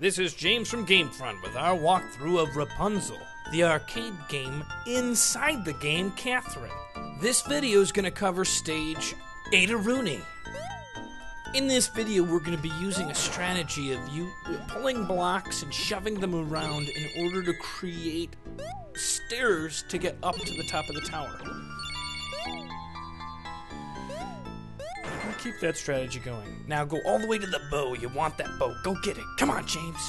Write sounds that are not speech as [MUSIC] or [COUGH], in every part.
This is James from Gamefront with our walkthrough of Rapunzel, the arcade game inside the game Catherine. This video is going to cover stage Ada Rooney. In this video, we're going to be using a strategy of you pulling blocks and shoving them around in order to create stairs to get up to the top of the tower. Keep that strategy going. Now go all the way to the bow. You want that bow. Go get it. Come on, James.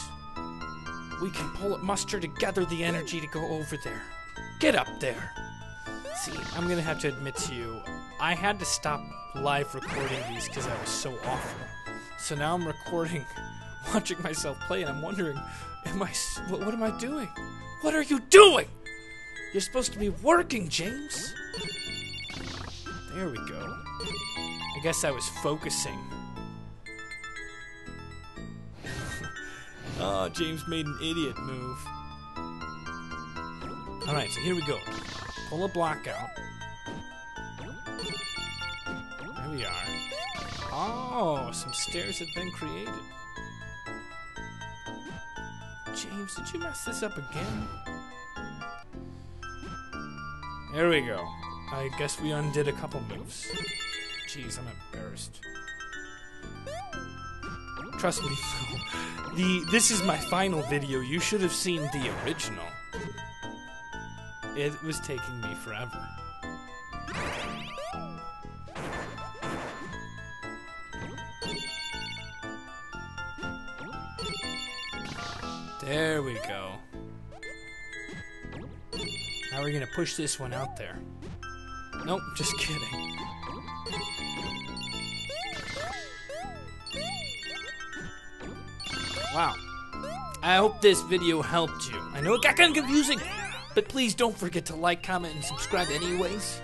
We can pull it, muster together the energy to go over there. Get up there. See, I'm gonna have to admit to you, I had to stop live recording these because I was so awful. So now I'm recording, [LAUGHS] watching myself play, and I'm wondering, am I? What, what am I doing? What are you doing? You're supposed to be working, James. There we go. I guess I was focusing. oh, James made an idiot move. Alright, so here we go. Pull a block out. There we are. Oh, some stairs have been created. James, did you mess this up again? There we go. I guess we undid a couple moves. Jeez, I'm embarrassed. Trust me. [LAUGHS] The this is my final video. You should have seen the original. It was taking me forever. There we go. Now we're gonna push this one out there. Nope, just kidding. Wow. I hope this video helped you. I know it got kind of confusing, but please don't forget to like, comment, and subscribe anyways.